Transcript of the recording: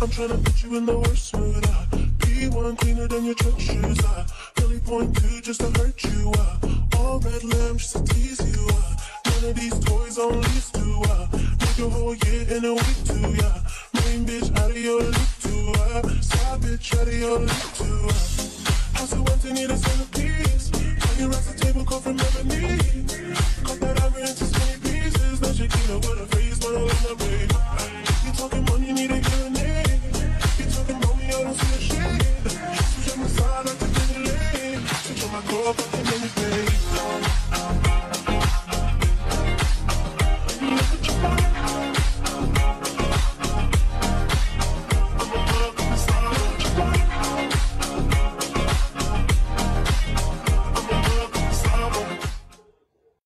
I'm trying to put you in the worst mood. Uh. P1 cleaner than your church shoes. Uh. Really point two just to hurt you. Uh. All red lamb just to tease you. Uh. None of these toys on lease to. Uh your whole year in a week too, yeah. Main bitch out of your league too, uh. Side bitch out of your league too, uh. House of went to need a centerpiece. Tell you rocks the table come from ebony. Cut that ivory into skinny pieces. That Shaquille with a face, but I'll end way. You talking money, you need a grenade. You talking money, I don't see a shade. Switch on the side like the Bentley. Switch on my car, fucking anything.